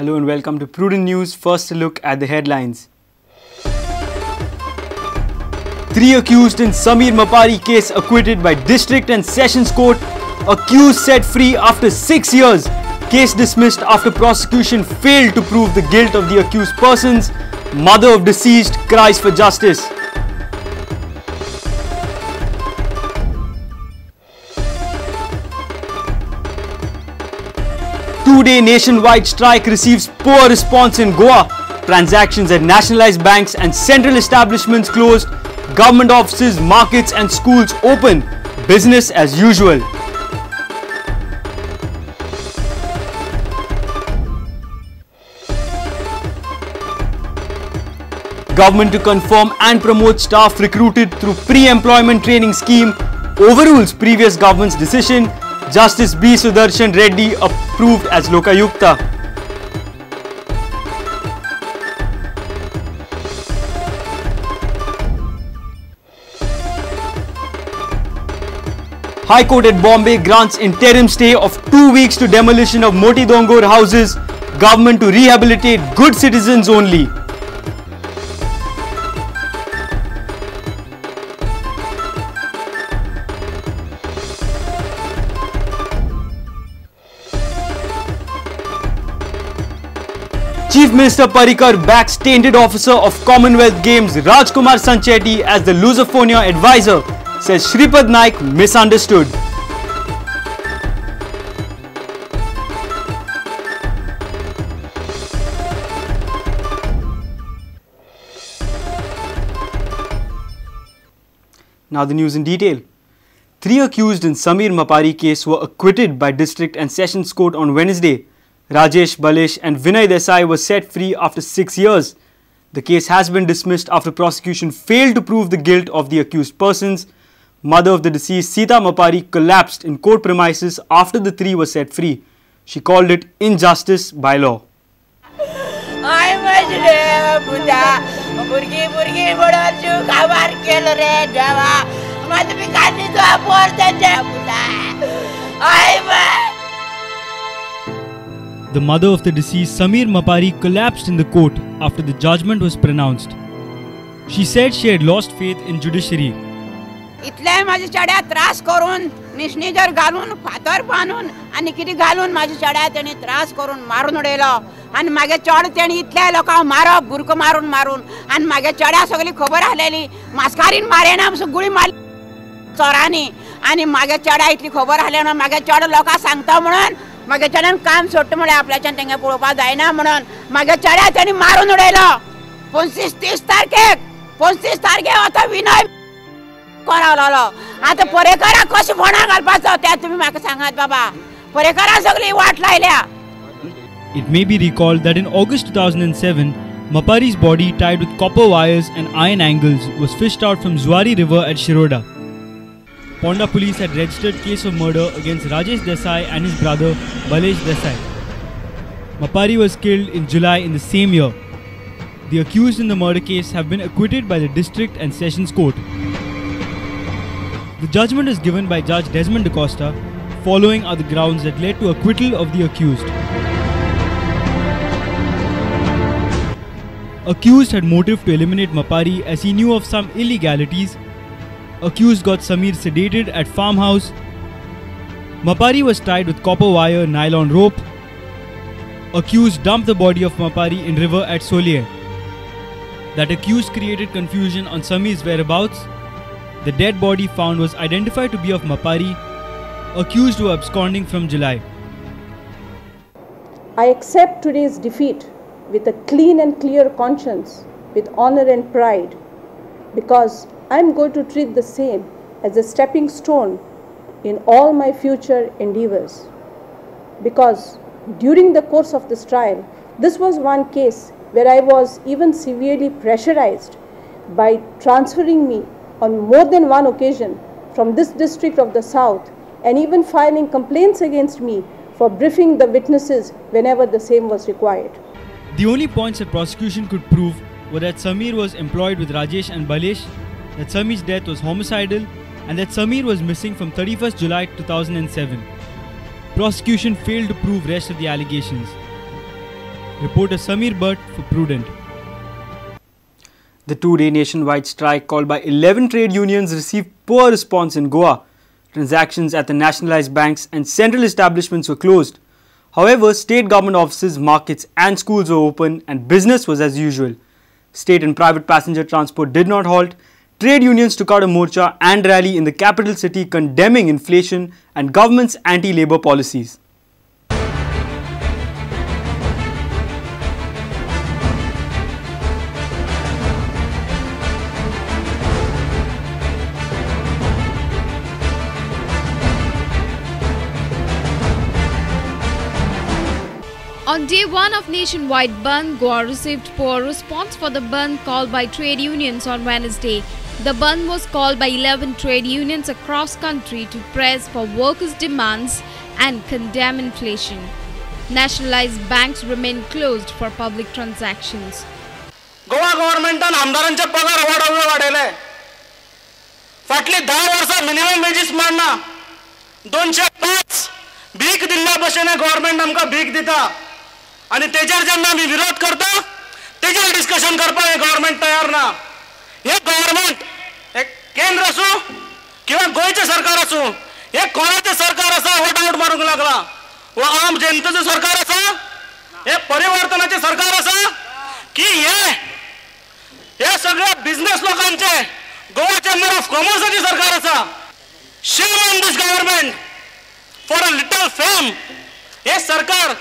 Hello and welcome to Prudent News. First, look at the headlines. Three accused in Sameer Mapari case acquitted by District and Sessions Court. Accused set free after six years. Case dismissed after prosecution failed to prove the guilt of the accused persons. Mother of deceased cries for justice. Two-day nationwide strike receives poor response in Goa. Transactions at nationalized banks and central establishments closed. Government offices, markets and schools open. Business as usual. Government to confirm and promote staff recruited through pre-employment training scheme overrules previous government's decision. Justice B. Sudarshan Reddy approved as Lokayukta. High Court at Bombay grants interim stay of two weeks to demolition of Moti Dongor houses. Government to rehabilitate good citizens only. Chief Minister Parrikar backs tainted officer of Commonwealth Games Rajkumar Sanchetti as the Lusofonia advisor, says Shripad Naik misunderstood. Now the news in detail. Three accused in Sameer Mapari case were acquitted by District and Sessions Court on Wednesday. Rajesh Balesh and Vinay Desai were set free after six years. The case has been dismissed after prosecution failed to prove the guilt of the accused persons. Mother of the deceased Sita Mapari collapsed in court premises after the three were set free. She called it injustice by law. The mother of the deceased, Samir Mapari, collapsed in the court after the judgment was pronounced. She said she had lost faith in judiciary. इतले माझ्या चड्या त्रास करून निशणीजर घालून फातर बांदून आणि कितें घालून म्हाज्या चड्या तेणी त्रास करून मारून उडयलो आनी मागे चड तेणी इतल्या लोकांक मारप बुरक मारून मारून. आनी मागे चड्या सगळी खबर आसलेली मास्कारीन मारेना गुळी मारली. चोरांनी. आनी मागे चड्या इतली खबर आसली म्हणून मागे चड लोकांक सांगता म्हणून मागे चड्यान काम सोडटा म्हळ्यार आपल्याच्यान तेंगे पळोवपाक जायना म्हणून. मागे चड्या तेणी मारून उडयलो. पंचवीस तीस तारखेक पंचवीस तारखेक आतां विनय करावलो लागलो. आतां परेकाराक कशें फोंडा घालपाचो तें तुमी म्हाका सांगात बाबा. परेकाराक सगळी वाट लायल्या. It may be recalled that in August 2007, Mapari's body tied with copper wires and iron angles was fished out from Zuari River at Shiroda. Ponda police had registered case of murder against Rajesh Desai and his brother Balesh Desai. Mapari was killed in July in the same year. The accused in the murder case have been acquitted by the district and sessions court. The judgment is given by Judge Desmond DaCosta. Following are the grounds that led to acquittal of the accused. Accused had motive to eliminate Mapari as he knew of some illegalities. Accused got Sameer sedated at farmhouse. Mapari was tied with copper wire nylon rope. Accused dumped the body of Mapari in river at Solier. That accused created confusion on Sameer's whereabouts. The dead body found was identified to be of Mapari. Accused were absconding from July. I accept today's defeat with a clean and clear conscience, with honor and pride, because I am going to treat the same as a stepping stone in all my future endeavors. Because during the course of this trial, this was one case where I was even severely pressurized by transferring me on more than one occasion from this district of the south and even filing complaints against me for briefing the witnesses whenever the same was required. The only points the prosecution could prove were that Sameer was employed with Rajesh and Balesh, that Sameer's death was homicidal, and that Sameer was missing from 31st July 2007. Prosecution failed to prove rest of the allegations. Reporter Samir Bhatt for Prudent. The two day nationwide strike called by 11 trade unions received poor response in Goa. Transactions at the nationalized banks and central establishments were closed. However, state government offices, markets, and schools were open and business was as usual. State and private passenger transport did not halt. Trade unions took out a morcha and rally in the capital city condemning inflation and government's anti labor policies. On day one of nationwide bandh, Goa received poor response for the bandh called by trade unions on Wednesday. The bandh was called by 11 trade unions across country to press for workers' demands and condemn inflation. Nationalized banks remain closed for public transactions. Goa गव्हर्नमेंटान आमदारांचे पगार वाडोवणे वाडयले फाटली धा वर्सां minimum wages मांडना दोनशे पांच भीक दिल्ल्या भशेन government आमकां Government दिता आनी तेजेर जेन्ना आमी विरोध करता तेजेर डिस्कशन करपाक हें गव्हर्नमेंट तयार ना हे गव्हर्नमेंट केंद्र आसूं किंवा गोंयचें सरकार आसूं हे कोणाचें सरकार आसा हो डावट मारूंक लागला? व आम जनतेचें सरकार आसा हे परिवर्तनाचें सरकार आसा की हे हे सगळ्या बिझनेस लोकांचे गोवा चेंबर ऑफ कॉमर्साचे सरकार आसा shame on this government for a little fame हे सरकार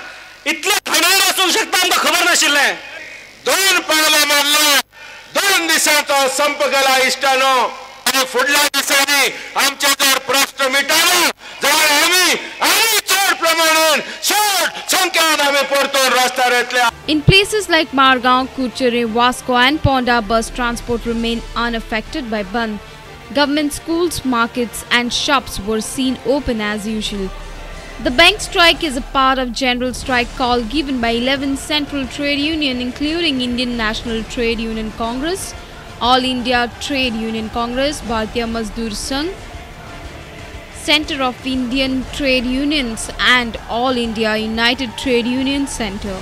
इतले घाणेर असू शकता आमकां खबर नाशिल्लें दोन पावलां मारला दोन दिसांचो संप केला इश्टानो आणि फुडल्या जर प्रश्न In places like Margaon, Curchorem, Vasco and Ponda, bus transport remained unaffected by Bandh. Government schools, markets and shops were seen open as usual. The bank strike is a part of general strike call given by 11 central trade union including Indian National Trade Union Congress, all India Trade Union Congress, Bharatiya Mazdoor Sangh, Center of Indian Trade Unions and All India United Trade Union Center.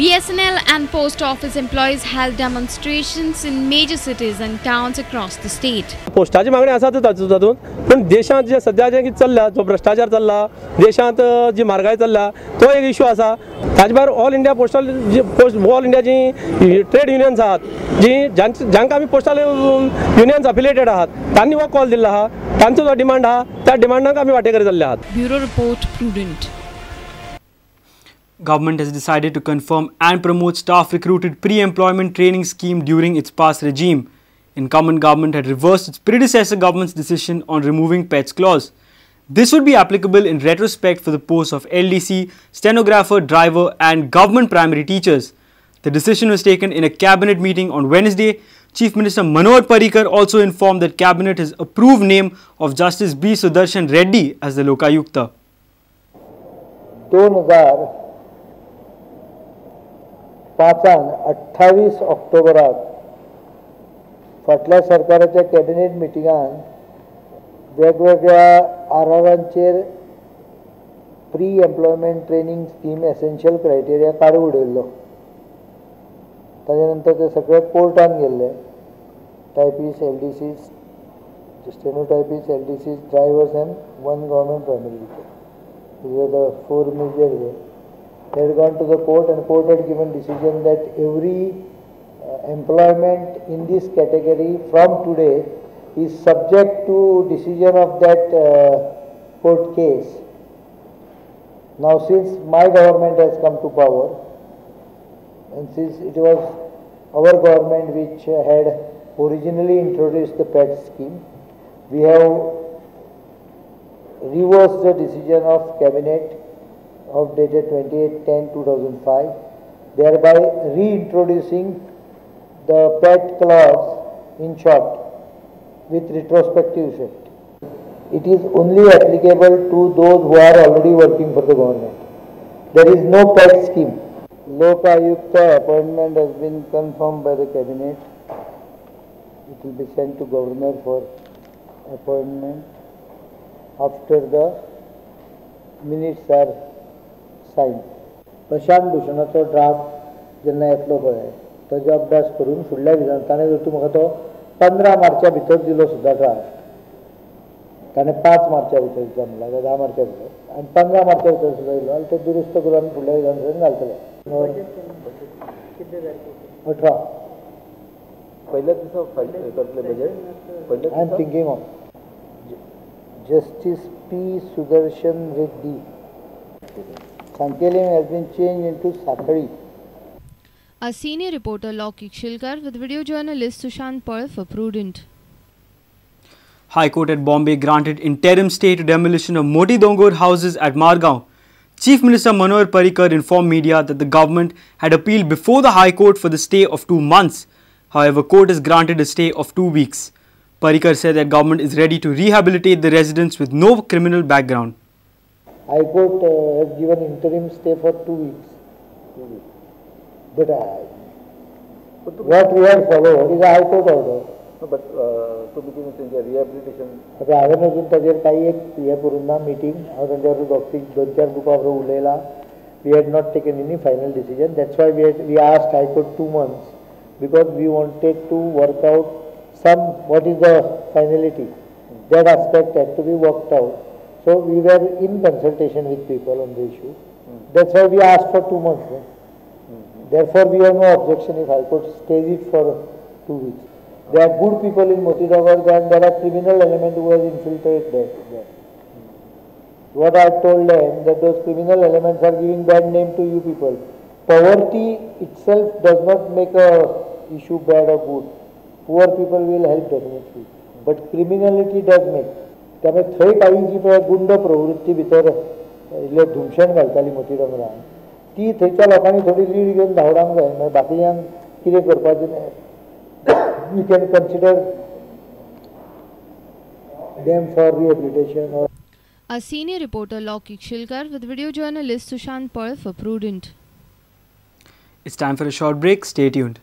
BSNL and post office employees held demonstrations in major cities and towns across the state. पोस्टाची मागणी आसात तातूंत पूण देशांत जे सद्या जें कितें चल्ला जो भ्रश्टाचार चल्ला देशांत जी म्हारगाय चल्ला तो एक इश्यू आसा ताजे भायर ऑल इंडिया पोस्टल जी पोस्ट ऑल इंडिया जी ट्रेड युनियन्स आहात जी जांकां आमी पोस्टल युनियन्स अफिलिएटेड आहात तांणी हो कॉल दिल्लो आहा तांचो जो डिमांड आहा त्या डिमांडाक आमी वांटेकरी जाल्ले आहात Bureau Report Prudent. Government has decided to confirm and promote staff recruited pre-employment training scheme during its past regime. Incumbent government had reversed its predecessor government's decision on removing PET's clause. This would be applicable in retrospect for the posts of LDC, stenographer, driver and government primary teachers. The decision was taken in a cabinet meeting on Wednesday. Chief Minister Manohar Parrikar also informed that cabinet has approved name of Justice B. Sudarshan Reddy as the Lokayukta. 2000 पांचान, अठ्ठावीस ऑक्टोबराक फाटल्या सरकाराच्या cabinet मिटिंगान वेगवेगळ्या आरारांचेर pre employment training scheme essential criteria काडून उडयल्लो ताजे नंतर ते सगळे कोर्टान गेल्ले typists L D Cs stenotypists L D Cs drivers and one government primary four major way. They had gone to the court and court had given decision that every uh, employment in this category from today is subject to decision of that uh, court case. Now since my government has come to power and since it was our government which had originally introduced the PET scheme, we have reversed the decision of cabinet of dated 28-10-2005, thereby reintroducing the PET clause in short with retrospective effect. It is only applicable to those who are already working for the government. There is no PET scheme. Lokayukta appointment has been confirmed by the cabinet. It will be sent to governor for appointment after the minutes are signed. Prashant भुशणाचो draft जेन्ना येतलो पळय ताजो अभ्यास करून फुडल्या विधान ताणें जर तूं म्हाका तो पंदरा मार्चा भितर दिलो सुद्दां ड्राफ्ट ताणें पांच मार्चा भितर दिता म्हणला काय धा मार्चा भितर? आनी पंदरा मार्चा भितर सुद्दां येयलो जाल्यार तो दुरुस्त करून आमी फुडल्या विधानसभेन घालतले. अठरा. पहिल्या दिसा करतले बजेट पहिल्या I am thinking of justice P Sudarshan Reddy Sankelim has been changed into Sakari. A senior reporter Lokik Shilkar with video journalist Sushant Pearl for Prudent. High Court at Bombay granted interim stay to demolition of Moti Dongor houses at Margaon. Chief Minister Manohar Parrikar informed media that the government had appealed before the High Court for the stay of two months. However, court has granted a stay of two weeks. Parrikar said that government is ready to rehabilitate the residents with no criminal background. High Court uh, has given interim stay for two weeks. But uh, what we have followed is a High Court order. No, but uh, to begin with, in the rehabilitation, आता हांवें अजून ताजेर काही एक हें करून ना meeting हांव तांच्या बरोबर दोग तीन दोन चार बुकां बरोबर उलयलां we had not taken any final decision that's why we we asked high court two months because we wanted to work out some what is the फायनलिटी that aspect had to be worked out. So we were in consultation with people on the issue. That's why we asked for two months. eh. Therefore, we have no objection if High Court stays it for two weeks. There are good people in Moti Dongor and there are criminal element who has infiltrated there. there. What I told them that those criminal elements are giving bad name to you people. Poverty itself does not make a issue bad or good. Poor people will help definitely. But criminality does make. त्यामुळे थंय काही जी पळय गुंड प्रवृत्ती भितर इल्ले धुमशण घालताली मोती दोंगरान ती थंयच्या लोकांनी थोडी लीड घेवन धांवडावंक जाय मागीर बाकीच्यांक कितें करपाचें you can consider them for rehabilitation or A senior reporter Lokik Shilkar with video journalist Sushant Pearl for Prudent. It's time for a short break. Stay tuned.